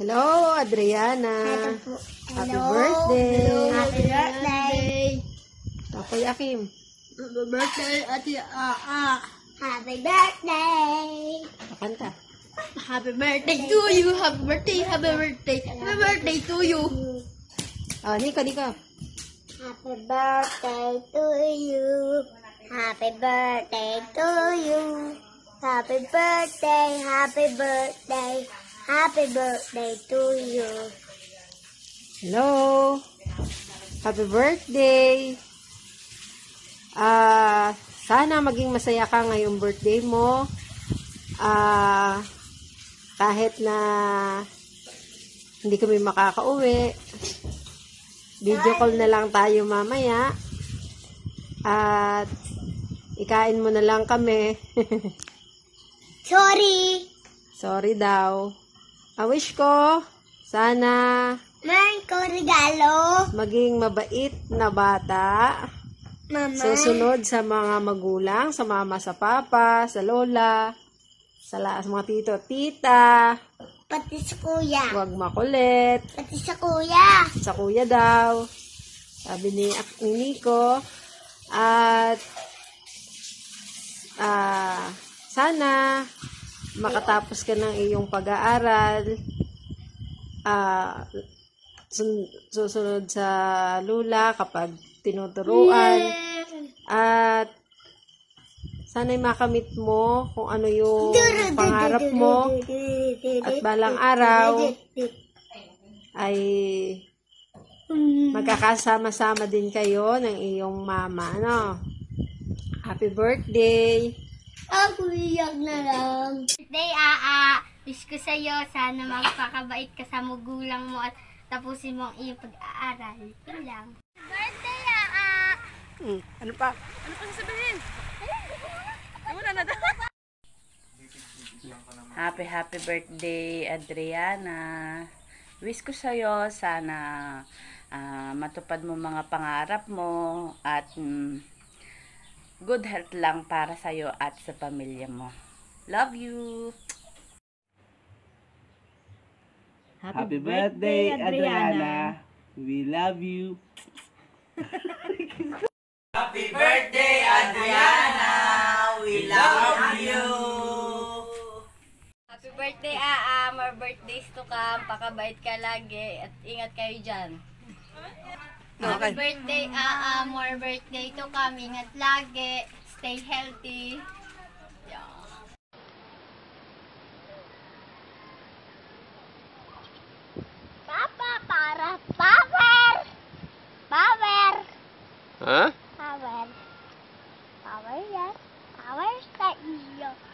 Hello, Adriana. po. Happy birthday. Happy birthday. Tapoy Akim. Happy birthday, Ate Aa. Happy birthday. Kanta. Happy birthday to you. Happy birthday, happy birthday. Happy birthday to you. Oh, Nico, Nico. Happy birthday to you. Happy birthday to you. Happy birthday, happy birthday. Happy birthday to you. Hello. Happy birthday. Ah, sana maging masaya ka ngayong birthday mo. Ah, kahit na hindi kami makakauwi, video call na lang tayo mamaya. At ikain mo na lang kami. Sorry. Sorry daw. I wish ko sana Meron ko regalo. maging mabait na bata. Mama. Susunod sa mga magulang, sa mama, sa papa, sa lola, sa, la- sa mga tito, tita. Pati sa kuya. Huwag makulit. Pati sa kuya. Sa kuya daw. Sabi ni, ni Nico. At ah sana makatapos ka ng iyong pag-aaral. Sun- susunod sa lula kapag tinuturuan. At sana'y makamit mo kung ano yung pangarap mo at balang araw ay magkakasama-sama din kayo ng iyong mama, no? Happy birthday! Ako iyak na lang. Birthday, Aa! Wish ko sa'yo, sana magpakabait ka sa magulang mo at tapusin mo ang iyong pag-aaral. Yun lang. Birthday, Aa! Hmm, ano pa? Happy, happy birthday, Adriana. Wish ko sa'yo, sana ah, matupad mo mga pangarap mo at mm, good health lang para sa'yo at sa pamilya mo. Love you! Happy birthday, Adriana. We love you. Happy birthday, Aa! More birthdays to come. Pakabait ka lagi at ingat kayo dyan. Happy birthday, Aa! More birthday to come. Ingat lagi. Stay healthy. Yeah. Papa, para power! Power! Ha? Power. Power yan. Power sa iyo.